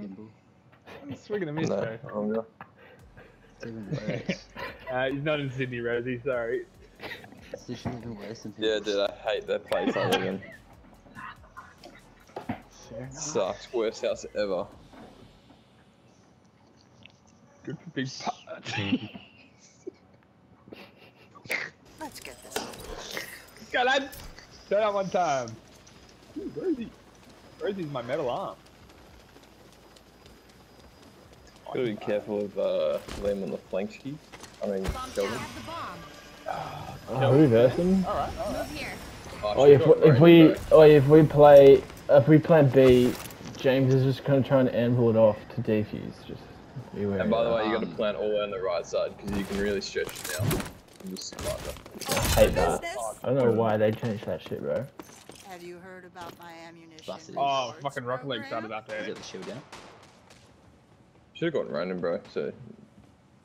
Gimbal. I'm swinging a miss, No, bro. I'm not. It's even worse. Uh, he's not in Sydney, Rosie. Sorry. it's even worse than Yeah, dude, I hate that place I live in. Fair. Sucks. Worst house ever. Good for big part. Let's get this over. Go, lad. Turn out one time. Ooh, Rosie. Rosie's my metal arm. Gotta be careful of uh, Liam on the flank ski. I mean, Bomb Sheldon. the bomb. Oh, who versus? All right, all right. Move here. Oh, if, if we, oh, if we play, if we plant B, James is just gonna try and anvil it off to defuse. Just be aware. And by the way, you got to Um, plant all the way on the right side because you can really stretch it now. I'm just smarter. I hate that. I don't know why they changed that shit, bro. Have you heard about my ammunition? Busted. Oh, fucking Rocket League started program? that Is day. it the shield down? Should have gone random, bro. So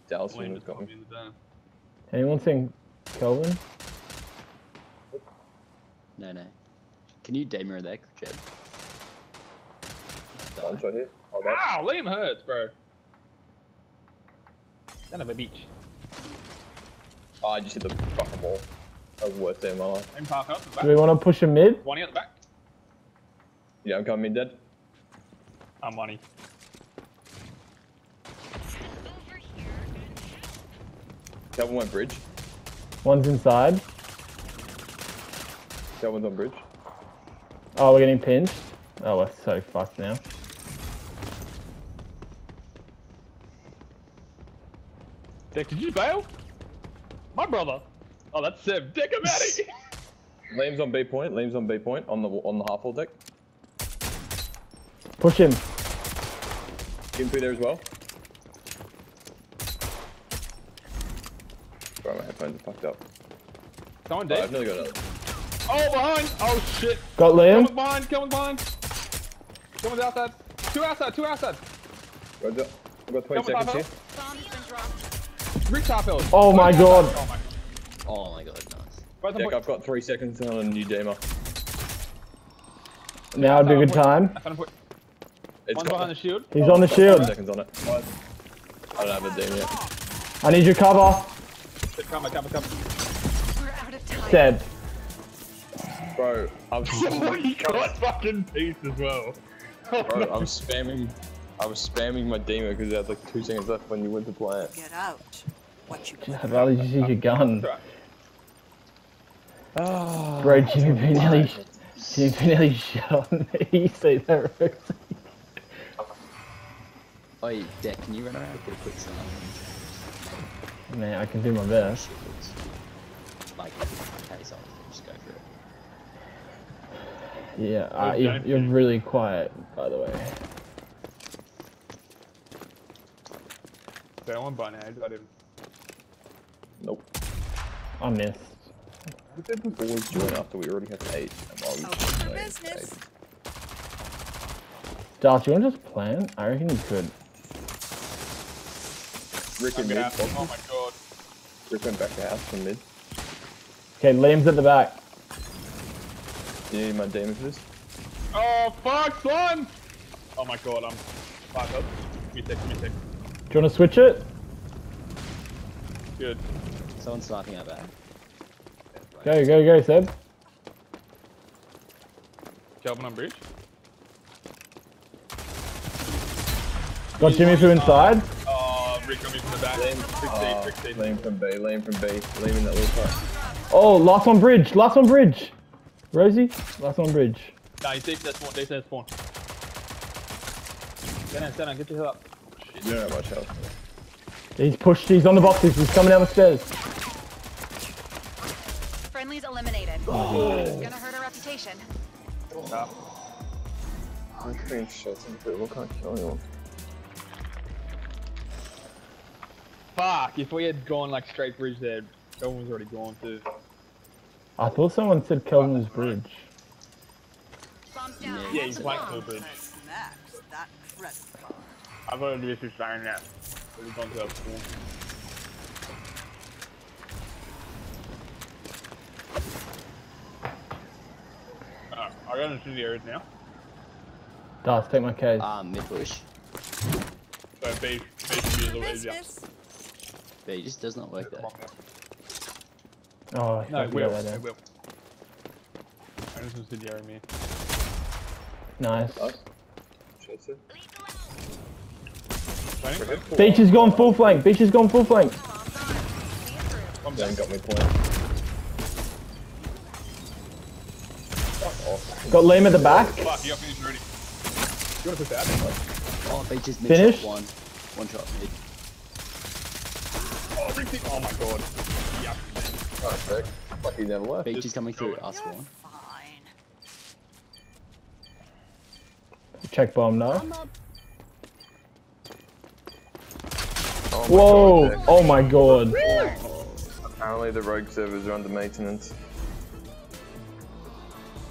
Dallas would was have got got me. me in the dome. Anyone think Kelvin? No, no. Can you demirror that, Jed? One's right here. Hold. Wow, Liam hurts, bro. Son of a beach. Oh, ah, I just hit the fucking wall. That was the worst day of my life. Same park up the Do we want to push a mid? One at the back. Yeah, I'm coming dead. I'm money. Calvin went bridge. One's inside. Calvin's on bridge. Oh, we're getting pinched. Oh, we're so fucked now. Dick, did you bail? My brother. Oh, that's Seb. Dick him out of here. Liam's on B point. Liam's on B point on the on the half wall deck. Push him. Gimpy there as well. Bro, my headphones are fucked up. Someone Oh, dead. I've nearly got it. Oh, behind. Oh, shit. Got Someone's Liam. behind. Someone's behind. Someone's outside. Two outside. Two outside. Roger. I've got 20 Someone's seconds here. half Bomb's been dropped. Oh my God. Oh my. Oh my god, nice. Both on Deck. I've got three seconds on a new Damer. Now would be a good time. Outside. It's One's behind the shield. He's on the shield. seconds on it. I don't have a Damer yet. I need your cover. Cover, cover, cover. We're out of time. Dead. Bro, I'm, Oh, he got fucking piece as well. Oh, bro. I'm spamming. I was spamming my demon because I had like two seconds left when you went to play it. Get out. What you I'd rather just use your gun. Right. Oh, Bro, Jimmy oh P nearly, Jimmy P nearly shot on me. You see that, Rosie? Oh, yeah, Deck, can you run around with a quick start? Man, I can do my best. Like, case on, just go for it. Yeah, uh, you're, you're really quiet, by the way. That one button, I got him. Nope. I missed. We did we always join after we already have eight. And while we Open for business. eight. Darth, you want to just plan? I reckon you could. Rick and mid. oh my god. Rick went back to house from mid. Okay, Liam's at the back. Do you need my Damer for? Oh fuck, son! Oh my god, I'm five up. Give me a sec, give me a sec. Do you want to switch it? Good. Someone's sniping out back. Go, go, go, Seb. Kelvin on bridge. Got Jimmy Poo inside. Oh, Rick got me from the back. Lane, 16, oh, ah, 16. lane from B, lane from B, lane in that little part. Oh, last on bridge, last on bridge. Rosie, last on bridge. Nah, he's deep that spawn, deep that spawn. Stand down, stand down, get your head up. You don't have much health. He's pushed, he's on the boxes, he's coming down the stairs. Friendly's eliminated. Oh. Gonna hurt our reputation. Nah. I'm getting shots in people, can't kill anyone. Fuck, if we had gone like straight bridge there, Kelvin was already gone too. I thought someone said Kelvin's bridge. Bombs down. Yeah, he's to playing bomb. to a bridge. Max, that credit card. I thought this was saying that. We've gone to that spawn. Uh, I got into the areas now. Darth, take my case. Um, mid push. So B, B should be a little easier. Business. B just does not work there. Oh, No, it will. got that It down. will. I just incendiary me. Nice. Nice. Shit, sir. Twenty? Beach has gone full flank. Beach has gone full flank. Bombs on. See it through. Yeah, got me point. Fuck off. Got Liam at the back. Fuck, you got finished already. You wanna push that? Oh, B just mid Finished? one. One shot mid. Oh, Ricky. Oh my god. Yep. Sick. Fuck, he never left. Beach is coming through go. us You're one. fine. Check bomb now. Oh Whoa! God, Oh my god. Apparently the rogue servers are under maintenance.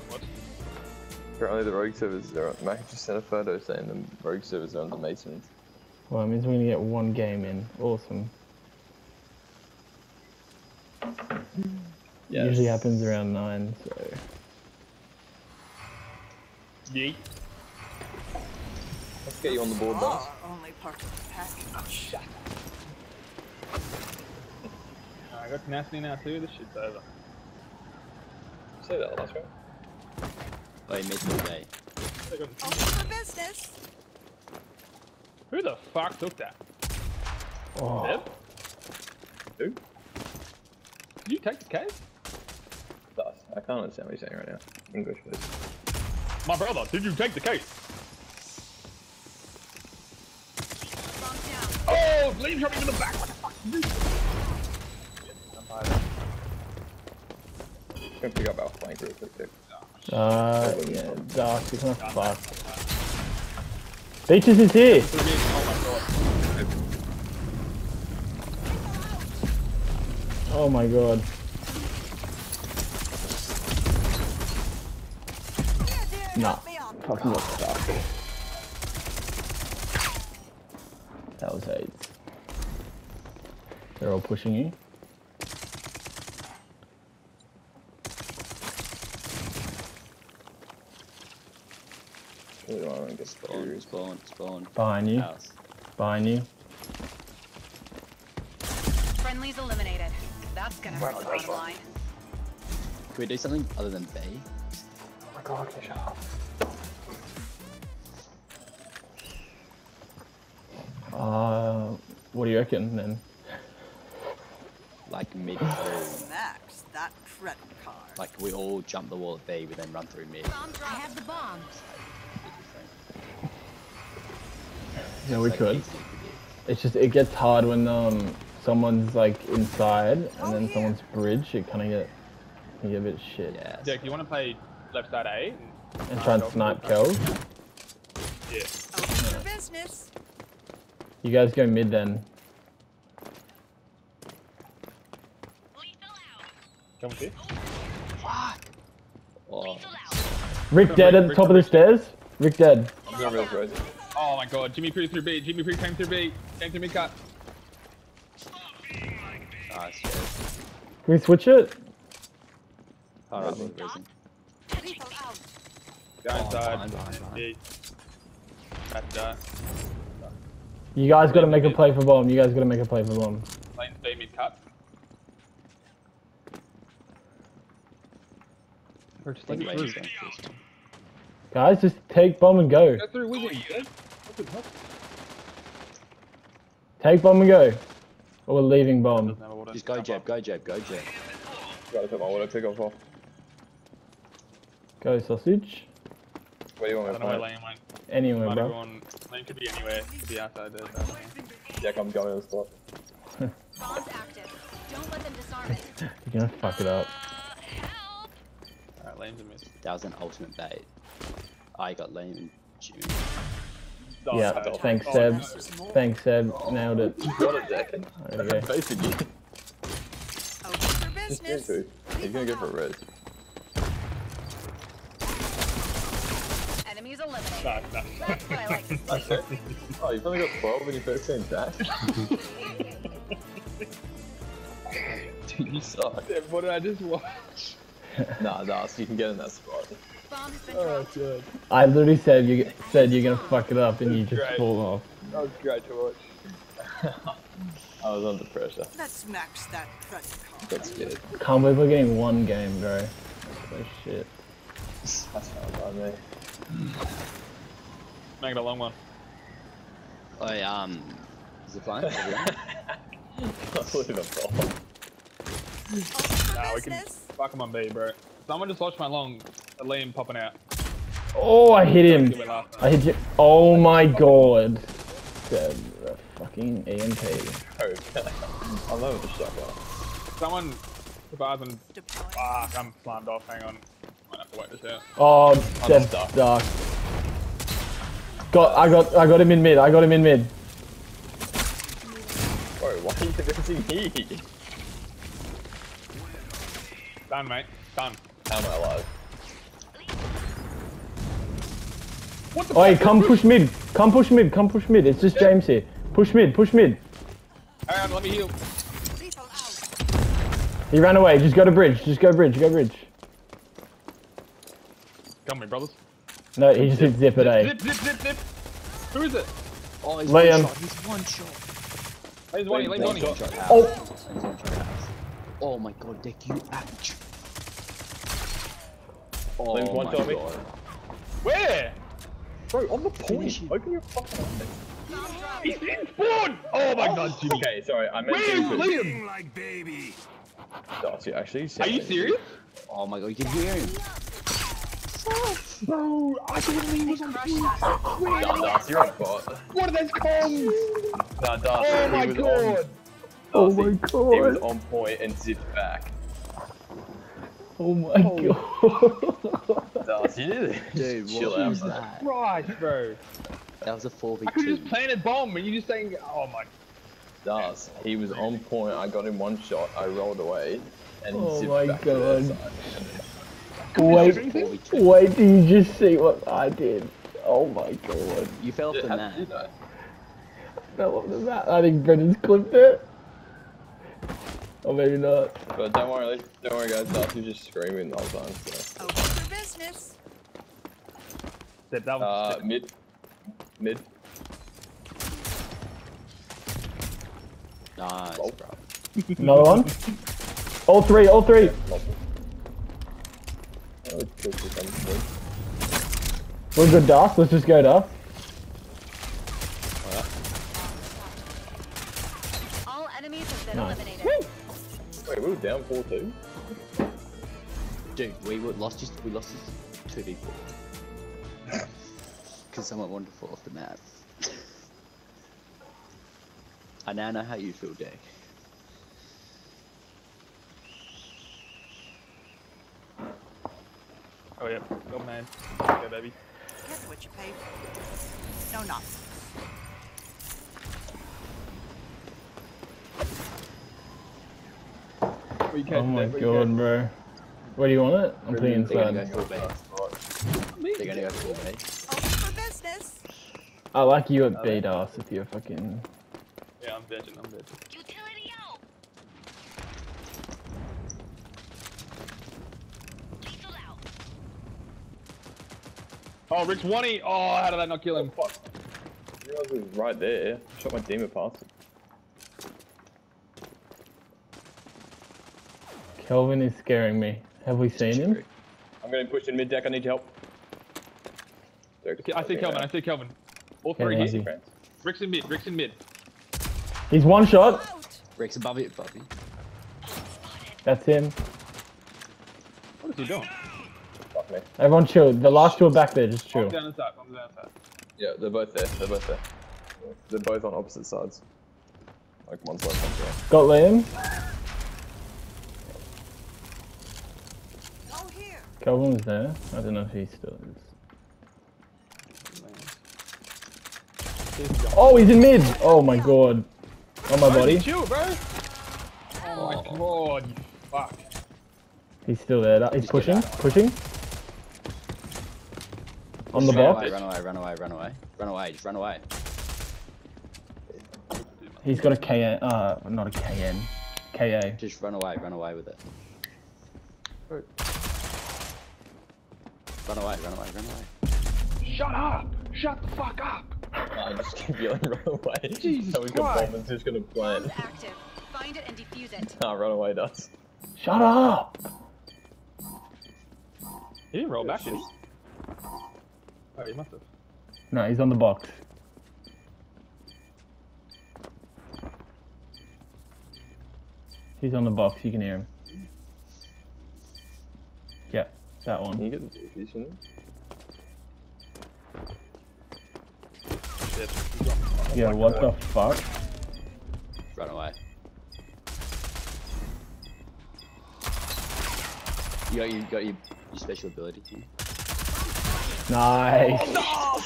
What? Apparently the rogue servers are. Mac just sent a photo saying the rogue servers are under maintenance. Well, that means we're gonna get one game in. Awesome. Usually happens around nine, so. Yeet. Let's get you on the board, Buzz. Are only part of the package. Oh, I got tenacity now too. This shit's over. Say that last round. Oh, mid to B. Open for business. Who the fuck took that? Oh, Deb? Who? Did you take the case? Thus. I can't understand what you're saying right now. English, please. My brother, did you take the case? Oh, Liam shot me in the back. What the fuck? did you do? Gonna pick up our flank real quick, too. uh, yeah, dark, you're kind of fucked. Beaches is here! Oh my god. My god. Here, dear, Nah. help me up. Fucking got stuck. That was AIDS. They're all pushing you. Really want to get Spawn, screwed. spawn, spawn. Behind you. House. Behind you. Friendlies eliminated. That's gonna hurt the bottom line. Can we do something other than B? Uh, what do you reckon then? Like mid through. Max, that credit card. Like we all jump the wall at B, we then run through mid. I have the bombs. Yeah, we Like, could. easy to do. It's just it gets hard when um someone's like inside and Oh, then yeah. someone's bridge. It kind of get you get a bit shit Yeah. Jack, you want to play left side A? and try and snipe kills. Yeah. Open for business. You guys go mid then. Come with you. Oh, Rick dead at the top of the stairs. Rick dead. I'm going real crazy. Oh my god, Jimmy Cruz through B. Jimmy Cruz came through B. Came through mid cut. Nice. Yeah. Can we switch it? Oh, inside. You guys got to make a play for bomb. You guys got to make a play for bomb. lane B mid cut. Or just I think let it Lane's through. going for this one. Guys, just take bomb and go. Go through with it, you good? What the fuck? Take bomb and go. Or we're leaving bomb. Doesn't have a water. Just go jab, Jeb, off. go jab, go Jeb. Gotta put my water pick off. off. Go sausage. Where do you want me? I want don't know to where? Lane went. Anywhere, Might bro. gone. Lane could be anywhere. Could be outside there. so I don't know. Jack, I'm going to the spot. Bombs active. Don't let them disarm it. You're gonna fuck it up. Alright, Lane's a miss. That was an ultimate bait. I got Lane in June. Oh, Yeah, no. thanks, Oh, Seb. no. Thanks, Seb. Nailed it. What a second. There we go. Basically, Open for just gonna He's gonna go for a res. Enemies eliminated. No, no. That's what I like to see. Oh, you've only got 12 when you first came back? Dude, you suck. Deb, what did I just watch? Nah, nah, so you can get in that spot. Bomb has been Oh, dropped. I literally said you said you're gonna fuck it up, and you just Great. fall off. That was great to watch. I was under pressure. Let's max that credit card. Got scared. Can't believe we're getting one game, bro. Oh shit. That's not by me. Make it a long one. Oh, um, is it flying? Everyone? I live in a bomb. Nah, we can fuck him on B, bro. Someone just watched my long Liam popping out. Oh, I hit him. Give it last time. I hit you. Oh my god. The, the fucking EMP. I'm over the shotgun. Someone survived and Deploying. fuck, I'm slammed off. Hang on. Might have to wait this out. Oh, that's that's dark. dark. Got, I got, I got him in mid. I got him in mid. Bro, why are you convincing me? Done, mate. Done. How am I alive? What the Oh, hey, fuck? come push mid. Come push mid. Come push mid. It's just James here. Push mid. Push mid. Hang on, let me heal. He ran away. Just go to bridge. Just go bridge. Go bridge. Come me, brothers. No, he just hit zip at A. Zip, zip, zip, zip. Who is it? Oh, he's Liam. one shot. He's one shot. He's one, he's one. One shot. shot. Oh. He's one shot out. Oh my god, Dick, you ouch. Oh Liam's one my shot me. god. Where? Bro, on the point. Open your fucking eyes. He's in spawn! Oh my god, Jimmy. Okay, sorry, I meant Where's to. Liam? like baby. Darcy, actually. Are you serious? Oh my god, you can hear him. Bro, I thought he was on Nah, Darcy, you're a bot. What are those comms? Nah, Darcy, Oh my god. on. Oh my god. He was on point and zipped back. Oh my oh. god. Darcy, you need to Dude, chill what out. was bro. that? Right, bro. That was a I could 4v2. just planted bomb and you just saying, oh my. Darcy, he was on point. I got him one shot. I rolled away and Oh zipped my back to God. Wait, wait till you just see what I did. Oh my god. You fell off Yeah, the how map. I? Fell off the map. I think Brendan's clipped it. Or maybe not. But don't worry, don't worry, guys. Darcy's just screaming the whole time. So. Open for business. That, that Uh, was mid, mid. Nice, Oh. bro. Another one? All three, all three. Oh, it's good for some point. We're good, Darth. Let's just go, Darth. All enemies have been Nice. eliminated. Wait, we were down 4-2? Dude, we were lost just we lost just two people. Because someone wanted to fall off the map. I now know how you feel, Dick. Oh yeah, good man. Yeah, baby. Get what you pay for. No nonsense. What you Oh my Dick? What god, catching? bro. Where do you want it? I'm playing They're gonna inside. go full B. They're gonna go full B. Open for business. I like you at B, Darth, if you're fucking... Yeah, I'm vegging, I'm vegging. Utility out. Lethal out. Oh, Rick's one -y. Oh, how did I not kill him? Fuck. I realized was right there. I shot my demon past it. Kelvin is scaring me. Have we seen him? I'm getting pushed in mid deck. I need help. I see Kelvin, I see Kelvin. All three nice. here. Friends. Rick's in mid, Rick's in mid. He's one shot. Out. Rick's above it, Bobby. That's him. What is he doing? Fuck me. Everyone chill. The last two are back there. Just I'm chill. down inside, I'm down inside. Yeah, they're both there. They're both there. They're both on opposite sides. Like one's left, one's right. Got Liam. Go here. Kelvin was there. I don't know if he still is. Oh, he's in mid. Oh my god. On my body. Chill, bro. Oh my god, you fuck. He's still there. He's pushing. Pushing. On the Run box. away, run away, run away, run away. Run away, just run away. He's got a KN. Uh, not a KN. KA. Just run away, run away with it. Run away, run away, run away. Shut up! Shut the fuck up! I just keep yelling, run away. Jesus so we got Christ. bombers who's gonna Bomb's plant. active. Find it and defuse it. Nah, run away, does. Shut up! He didn't roll back, did he? Oh, he must have. No, he's on the box. He's on the box, you can hear him. Yeah, that Can one. you get the defuse Shit. Yeah, oh what the fuck? Run away. You got, you got your, your special ability here. Nice! Oh,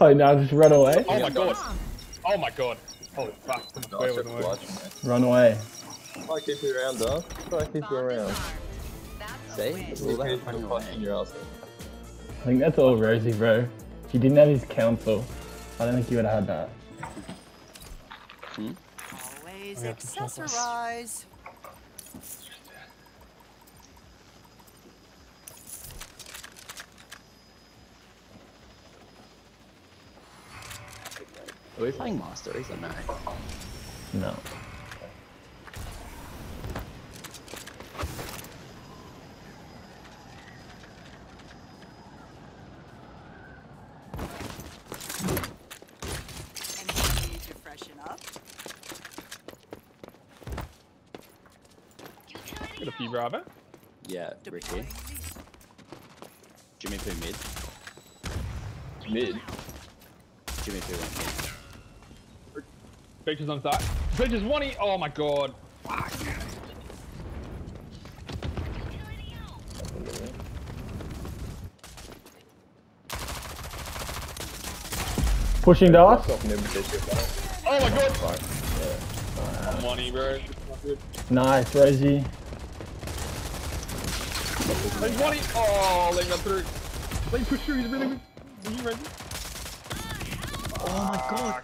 oh, now just run away? Oh my god! Oh my god! Holy fuck! No, Where it's was the word? clutch, man. Run away. Try keep you around, Doug. Try keep you Bomb around. Disarmed. That's See? all that Keep running you away. fucking your ass. I think that's all Rosie, bro. If you didn't have his counsel, I don't think you would have had that. Hmm? Always accessorize. Are we playing Masters or no? No. Anyone need to freshen up? Got a few Bravo. Yeah, Ricky. Jimmy Poo mid. Mid. Jimmy Poo went mid. Features on site. Features one e- Oh my god. Pushing to us? Stop never did shit, man. Oh my god! Fuck. Money, bro. It's not good. Nice, Rosie. He's one e- Oh, Ling got through. Ling push through. He's really good. Are you ready? Oh my god!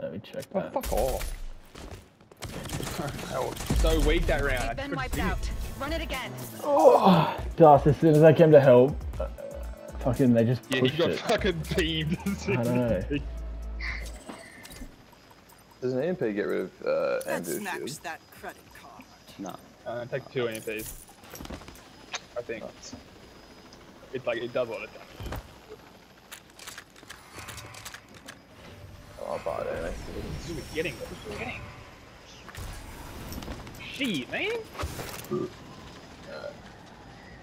Let me check Oh, that. fuck off. That was so weak that round. I They've been wiped out. Run it again. Oh, Dust, as soon as I came to help, uh, fucking they just Yeah, he pushed got it. fucking beamed. I don't know. Does an EMP get rid of uh, Let's ambush max shield? that credit card. No. Uh, take two EMPs. I think. It's like, it does what it does. Oh, I'll buy it anyway. What are we getting? What are we getting? Shit, man!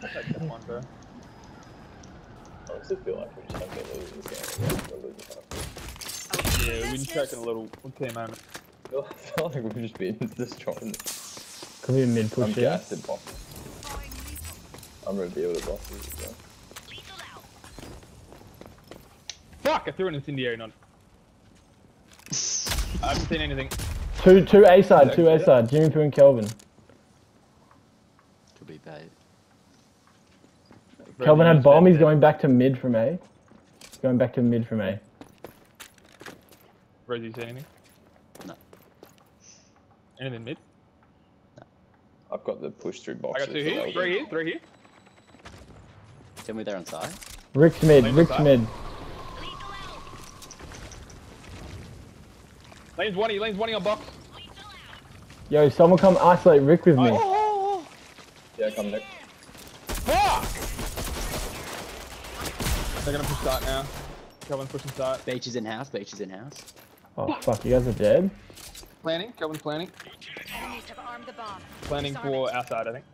I'll take that one, bro. I honestly feel like we're just gonna get losing this game. We're losing time. Yeah, we've been tracking a little. One team moment. I feel, I feel like we've just been destroying this. Could be a mid I'm push here. gassed at bosses. Deploying lethal. I'm revealed at bosses as well. Fuck! I threw an incendiary on. I haven't seen anything. Two, two A side, two A side. Jimmy Poo and Kelvin. Could be bait. Kelvin had bomb. He's going back to mid from A. He's going back to mid from A. Rosie, see anything? No. Anything mid? I've got the push through I boxes. got two here, that'll three here, three here. Tell me they're on side. Rick's mid. Lane Rick's side. mid. Lane's one, lane's one on box. Yo, someone come isolate Rick with me. Oh, oh, oh, oh. Yeah, come next. fuck! They're gonna push start now. Kelvin's pushing start. Beach is in house, beach is in house. Oh fuck, you guys are dead. Planning, Kelvin's planning. Enemies have armed the bomb. Planning Disarm for it. outside, I think.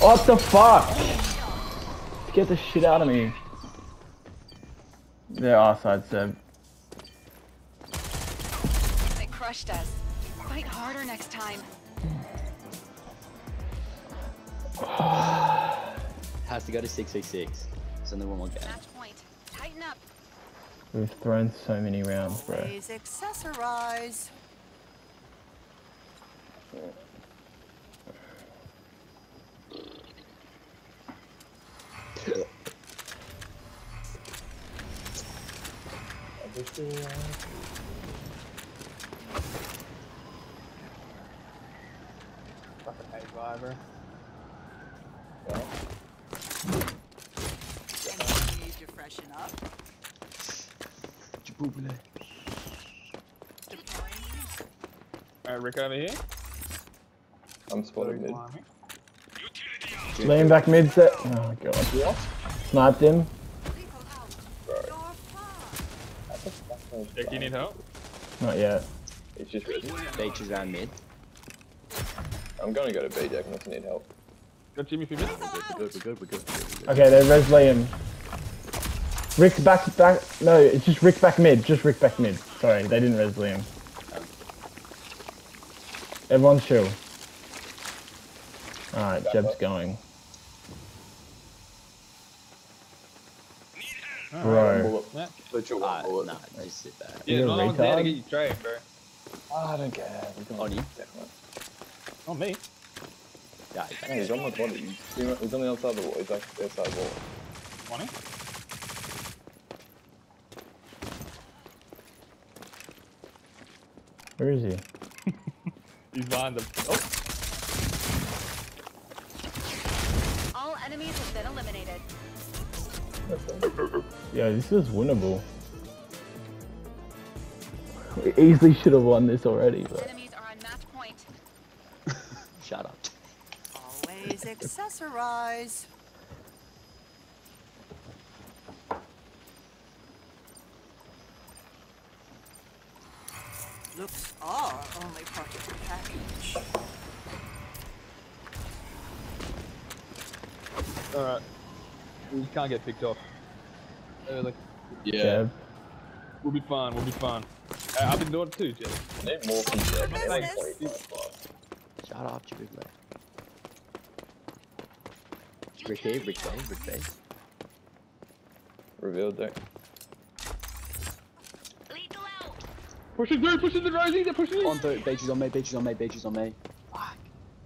What the fuck? Get the shit out of me. They're our side, Seb. They crushed us. Fight harder next time. Has to go to 6v6. It's only one more game. Match point. Tighten up. We've thrown so many rounds, bro. Always accessorize. Fucking hate Survivor. Yeah. Anyone need to freshen up? Chipotle. Deploying Alright, Rick over here. I'm spotting mid. Climbing. Laying back mid set. Oh god. What? Sniped him. lethal You're far. That's a fucking Jack, you need help? Not yet. It's just ready. Beaches around mid. I'm gonna go to B deck unless you need help. Got Jimmy for me? Lethal out. We're good, we're good, we're good, we're good. We're. Okay, they res Liam. Rick's back back. No, it's just Rick back mid. Just Rick back mid. Sorry, they didn't res Liam. Everyone's chill. Alright, Jeb's going. Bro. Bullet. Yeah. Literally one bullet. nah, just sit back. Yeah, You're a no one's there to get you trade, bro. I don't care. We're going On you? Definitely. Not me. Yeah, he's on my body. He's he's on the outside of the wall. He's like the outside of the wall. Money? Where is he? He's behind the. Oh, All enemies have been eliminated. Yeah, this is winnable. We easily should have won this already, but Enemies are on match point. Shut up. Always accessorize. Looks are only part of the package. alright. We can't get picked off. Early. Jeb. We'll be fine, we'll be fine. Hey, I've been doing it too, Jay. I need more from Jeff. Business. Shut up, Chipotle. Rick A, Rick A, Rick A. Revealed deck. Lethal out. Pushing through, pushing the Rosie, they're pushing On in. through, beaches on me, beaches on me, beaches on me. Fuck.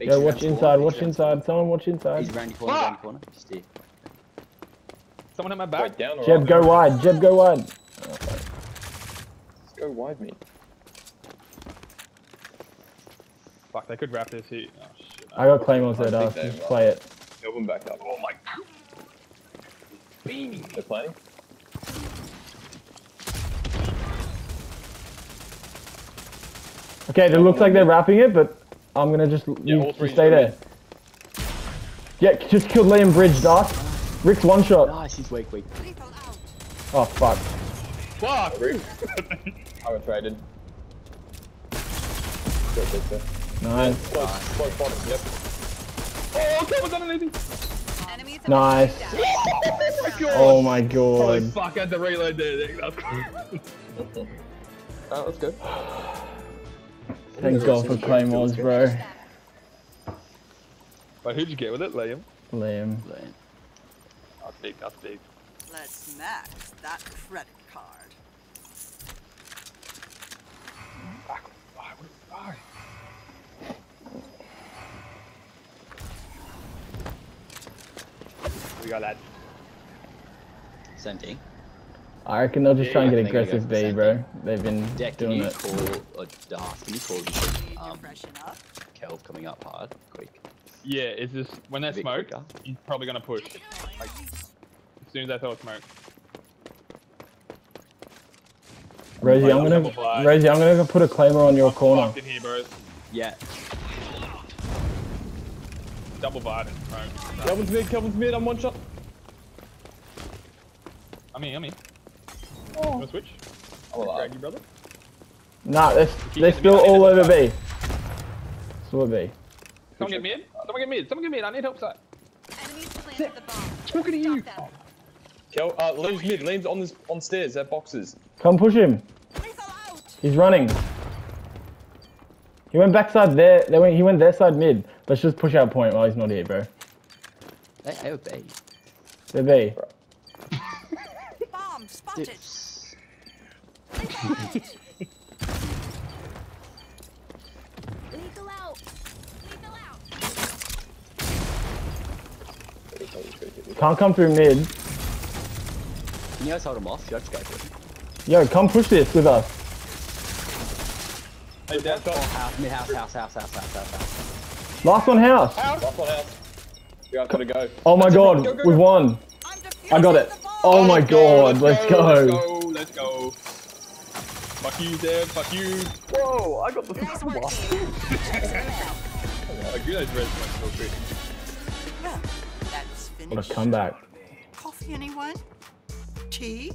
Yo, watch inside, watch beaches around inside. Someone watch inside. He's around your corner, around your corner. Just here. Someone at my back. Wait, down or Jeb, up? go wide. Jeb, go wide. Let's go wide me. Fuck, they could wrap this here. Oh shit. I got claymores I there, think Darth. they Just play it. Help him back up. Oh my god. They're playing? Okay, it looks like they're wrapping it, but I'm gonna just Yeah, you all three stay there. Yeah, just killed Liam Bridge, Darth. Rick's one shot. Nice, he's weak, weak. Oh fuck. Fuck! Rick. I got traded. Go, Victor. Nice. Close, close bottom. Oh, Kevin's underneath me! Nice. been taken down. Oh my god. Holy god. fuck, I had to reload there. That's Alright, let's go. Thank God for claymores, bro. Wait, who'd you get with it, Liam? Liam. Brilliant. That's big, that's big. Let's max that credit card. Fuck, why, what, why? We got that. Same thing. I reckon they'll just try and get I think I aggressive go B, bro. They've been Deck, can doing you it. call, or Darth, can you call this Need to um. Kelv coming up hard, quick? Yeah, it's just when they smoke, quicker. he's probably gonna push. Like- As soon as they throw smoke. Rosie, I'm Double gonna. Rosie, I'm gonna put a claymore on your I'm corner. in here, bros. Yeah. Double bite and smoke. Kelvin's mid, Kelvin's mid, I'm one shot. I'm in, I'm in. You wanna switch? I'm alive. Drag you, brother? Nah, they're, Keep they're getting me, I need all to over fight. B. Still B. Someone get mid. Someone get mid. Someone get mid. I need help, sir. Enemies planted the bomb. Talking to you. Stop them. Kel, uh, Liam's mid, Liam's on this, on stairs, at boxes. Come push him. He's running. He went backside there. They went. He went their side mid. Let's just push out point while he's not here, bro. They A or B? They're B. Bomb spotted. Dude, Lethal out. Lethal out. Can't come through mid. Can you guys hold him off? Should I just go for it? Yo, come push this with us. Hey, down Oh, house, mid house, house, house, house, house, house, house. Last one house. Last one house. You guys gotta go. Oh my god, go, go, we go. won. I'm got it. defusing the bomb. Oh my god, let's Let's go. go. Let's go. Fuck you, Dev. Fuck you. Whoa, I got the Nice work, team. Checks in the mail. Oh, you guys read my so quick. Well, that's What a comeback. Coffee, anyone? Tea?